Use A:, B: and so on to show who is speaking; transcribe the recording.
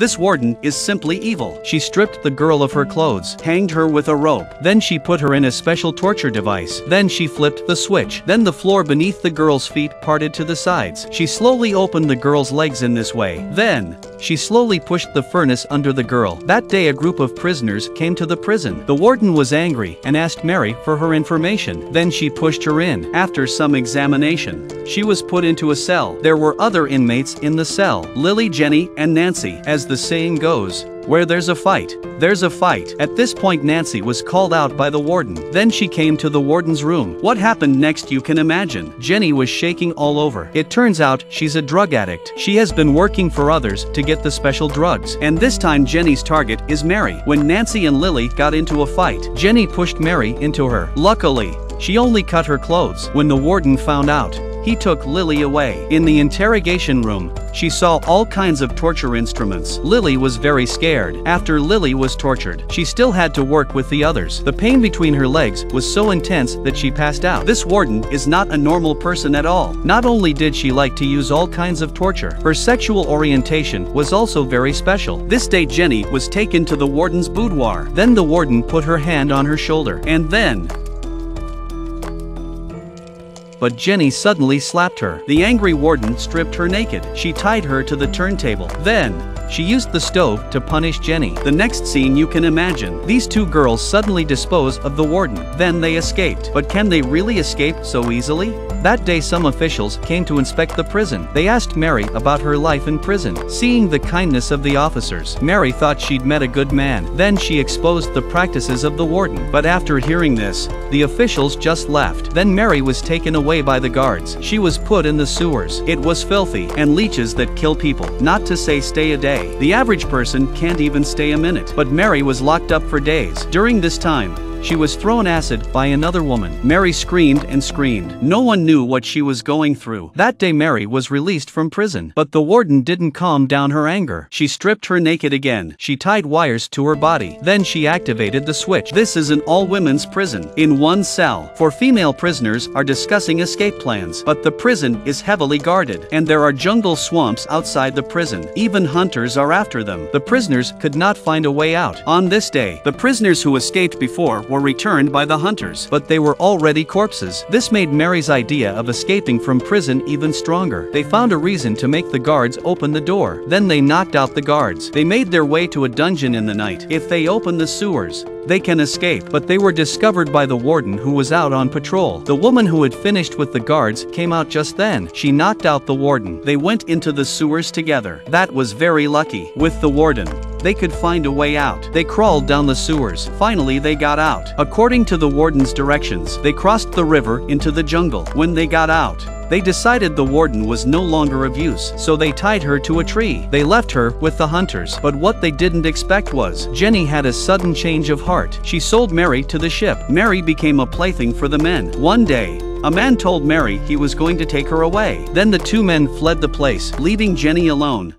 A: This warden is simply evil. She stripped the girl of her clothes, hanged her with a rope, then she put her in a special torture device, then she flipped the switch, then the floor beneath the girl's feet parted to the sides. She slowly opened the girl's legs in this way. Then, she slowly pushed the furnace under the girl. That day a group of prisoners came to the prison. The warden was angry and asked Mary for her information. Then she pushed her in. After some examination, she was put into a cell. There were other inmates in the cell, Lily, Jenny, and Nancy. As the saying goes, where there's a fight, there's a fight. At this point Nancy was called out by the warden. Then she came to the warden's room. What happened next you can imagine. Jenny was shaking all over. It turns out she's a drug addict. She has been working for others to get the special drugs. And this time Jenny's target is Mary. When Nancy and Lily got into a fight, Jenny pushed Mary into her. Luckily, she only cut her clothes. When the warden found out, he took Lily away. In the interrogation room, she saw all kinds of torture instruments. Lily was very scared. After Lily was tortured, she still had to work with the others. The pain between her legs was so intense that she passed out. This warden is not a normal person at all. Not only did she like to use all kinds of torture, her sexual orientation was also very special. This day Jenny was taken to the warden's boudoir. Then the warden put her hand on her shoulder. And then, but Jenny suddenly slapped her. The angry warden stripped her naked. She tied her to the turntable. Then, she used the stove to punish Jenny. The next scene you can imagine. These two girls suddenly dispose of the warden. Then they escaped. But can they really escape so easily? That day some officials came to inspect the prison. They asked Mary about her life in prison. Seeing the kindness of the officers, Mary thought she'd met a good man. Then she exposed the practices of the warden. But after hearing this, the officials just left. Then Mary was taken away by the guards. She was put in the sewers. It was filthy and leeches that kill people. Not to say stay a day. The average person can't even stay a minute. But Mary was locked up for days. During this time, she was thrown acid by another woman. Mary screamed and screamed. No one knew what she was going through. That day Mary was released from prison. But the warden didn't calm down her anger. She stripped her naked again. She tied wires to her body. Then she activated the switch. This is an all-women's prison. In one cell. For female prisoners are discussing escape plans. But the prison is heavily guarded. And there are jungle swamps outside the prison. Even hunters are after them. The prisoners could not find a way out. On this day, the prisoners who escaped before were returned by the hunters, but they were already corpses. This made Mary's idea of escaping from prison even stronger. They found a reason to make the guards open the door. Then they knocked out the guards. They made their way to a dungeon in the night. If they open the sewers, they can escape, but they were discovered by the warden who was out on patrol. The woman who had finished with the guards came out just then. She knocked out the warden. They went into the sewers together. That was very lucky. With the warden, they could find a way out. They crawled down the sewers. Finally, they got out. According to the warden's directions, they crossed the river into the jungle. When they got out, they decided the warden was no longer of use, so they tied her to a tree. They left her with the hunters, but what they didn't expect was, Jenny had a sudden change of heart. She sold Mary to the ship. Mary became a plaything for the men. One day, a man told Mary he was going to take her away. Then the two men fled the place, leaving Jenny alone.